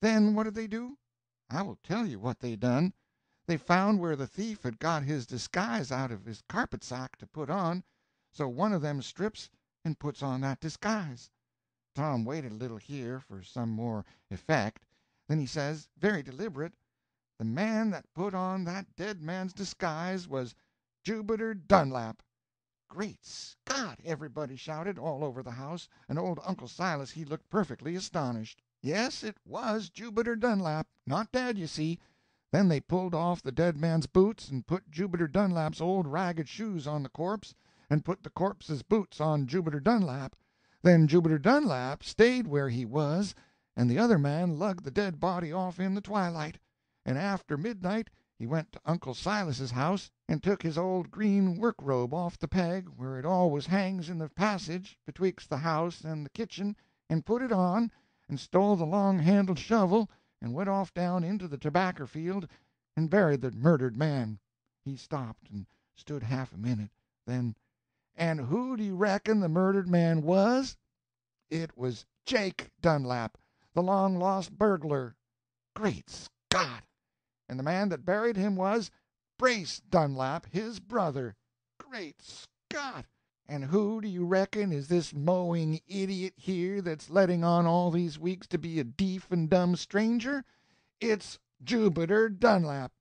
Then what did they do? I will tell you what they done. They found where the thief had got his disguise out of his carpet sack to put on, so one of them strips and puts on that disguise. Tom waited a little here, for some more effect, then he says, very deliberate, the man that put on that dead man's disguise was Jubiter Dunlap. "Great Scott!" everybody shouted, all over the house, and old Uncle Silas he looked perfectly astonished. Yes, it was Jubiter Dunlap—not dead, you see. Then they pulled off the dead man's boots and put Jubiter Dunlap's old ragged shoes on the corpse, and put the corpse's boots on Jubiter Dunlap. Then Jubiter Dunlap stayed where he was, and the other man lugged the dead body off in the twilight, and after midnight he went to Uncle Silas's house and took his old green work robe off the peg where it always hangs in the passage betwixt the house and the kitchen, and put it on, and stole the long handled shovel, and went off down into the tobacker field and buried the murdered man." He stopped and stood half a minute. Then: "And who do you reckon the murdered man was?" "It was Jake Dunlap, the long lost burglar." "Great Scott! And the man that buried him was—" "Brace Dunlap, his brother." "Great Scott! And who do you reckon is this mowing idiot here that's letting on all these weeks to be a deef and dumb stranger? It's Jubiter Dunlap!"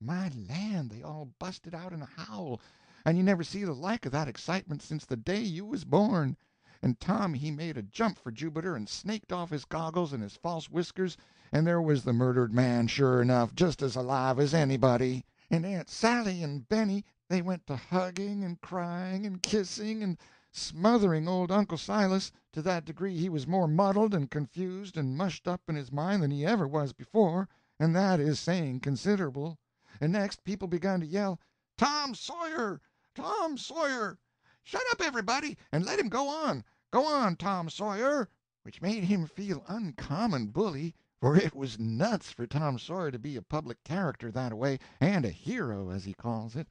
My land, they all busted out in a howl, and you never see the like of that excitement since the day you was born. And Tom he made a jump for Jubiter and snaked off his goggles and his false whiskers, and there was the murdered man, sure enough, just as alive as anybody. And Aunt Sally and Benny they went to hugging and crying and kissing and smothering old Uncle Silas to that degree he was more muddled and confused and mushed up in his mind than he ever was before, and that is saying considerable. And next people begun to yell, "Tom Sawyer! Tom Sawyer! Shut up, everybody, and let him go on! Go on, Tom Sawyer!" which made him feel uncommon bully, for it was nuts for Tom Sawyer to be a public character that a way, and a hero, as he calls it.